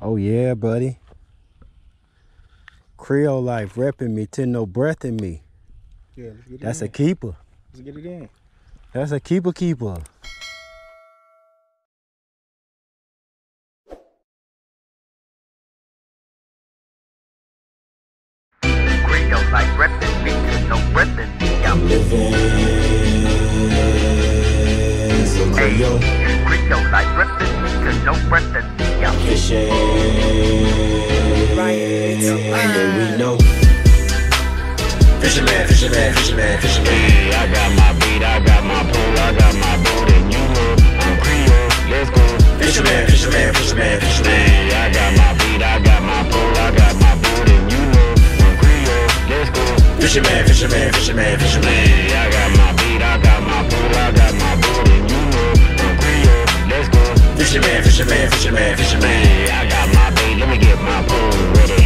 Oh yeah, buddy. Creole life repping me till no breath in me. Yeah, let's get That's it a keeper. Let's get it in. That's a keeper keeper. Creole like reppin' me, no reppin' me. I'm living so Creole Creole like reppin' me, no reppin' me. Fishing. And we know. Fisherman, fisherman, fisherman, fisherman. I got my beat, I got my pool, I got my boat, and you know I'm Creole. Let's go. Fisherman, fisherman, fisherman, fisherman. I got my beat, I got my pool, I got my boat, and you know I'm Creole. Let's go. Fisherman, fisherman, fisherman, fisherman. I got my fisherman, fisherman. I got my bait, let me get my pool ready,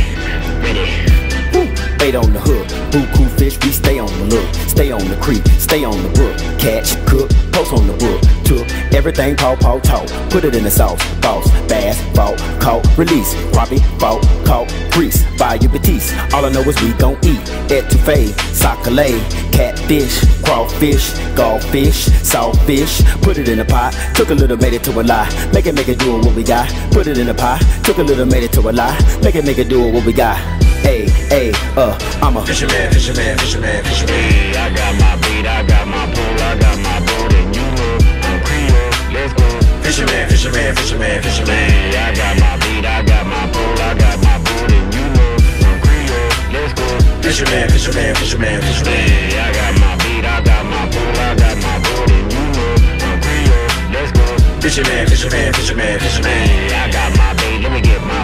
ready. Bait on the hook, buku fish, we stay on the look. Stay on the creek, stay on the brook. Catch, cook, post on the brook. Took everything, paw, paw, talk. Put it in the sauce, boss, bass, vault, caught, release. Crappie, vault, caught, grease. Bayou Batiste, all I know is we gon' eat. Etouffee, sac-a-lait, catfish, crawfish, goldfish, saltfish. Put it in a pot, took a little, made it to a lie. Make it, make it do what we got. Put it in a pot, took a little, made it to a lie. Make it, make it do what we got. Hey, hey, uh, I'm a Fisherman, fisherman, fisherman, fisherman. Hey, I got my beat, I got my pool, I got my boat, and you know I'm Creole. Let's go. Fisherman, fisherman, fisherman, fisherman. Hey, I got my beat, I got my pool, I got my boat, and you know I'm Creole. Let's go. Fisherman, fisherman, fisherman, fisherman. Hey, I got my beat, I got my pool, I got my boat, and you know I'm Creole. Let's go. Fisherman, fisherman, fisherman, fisherman. Hey, I got my bait, let me get my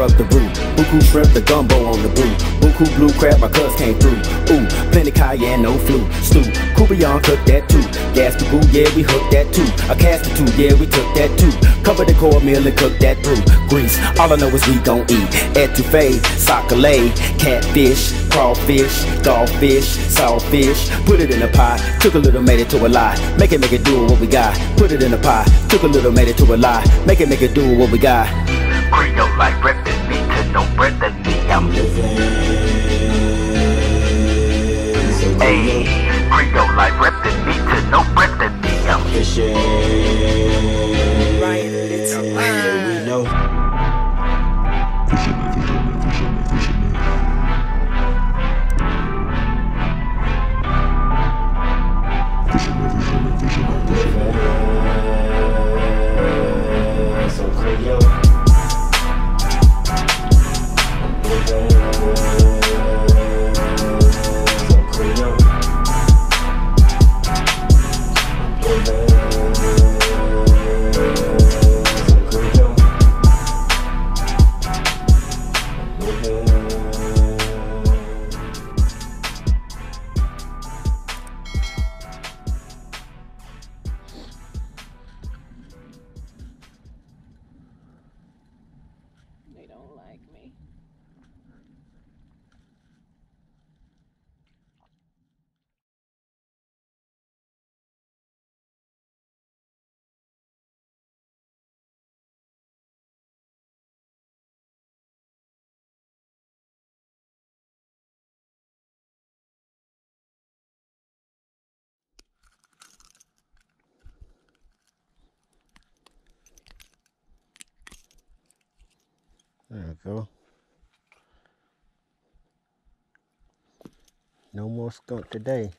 Up the brew. Buku shrimp, the gumbo on the brew. Buku blue crab, my cuz came through. Ooh, plenty cayenne, no flu. Stew, Coupillon cooked that too. Gaspergou, yeah, we hooked that too. A cast two, yeah, we took that too. Cover the cornmeal and cook that through. Grease, all I know is we gon' eat. Etouffee, sac-a-lait, catfish, crawfish, goldfish, saltfish. Put it in a pot, took a little, made it to a lie. Make it, make it do what we got. Put it in a pot, took a little, made it to a lie. Make it, make it do what we got. Creole like reppin' me, no reppin' me. I'm Hey, Creole like reppin' me, no reppin' me. I'm There we go. No more skunk today.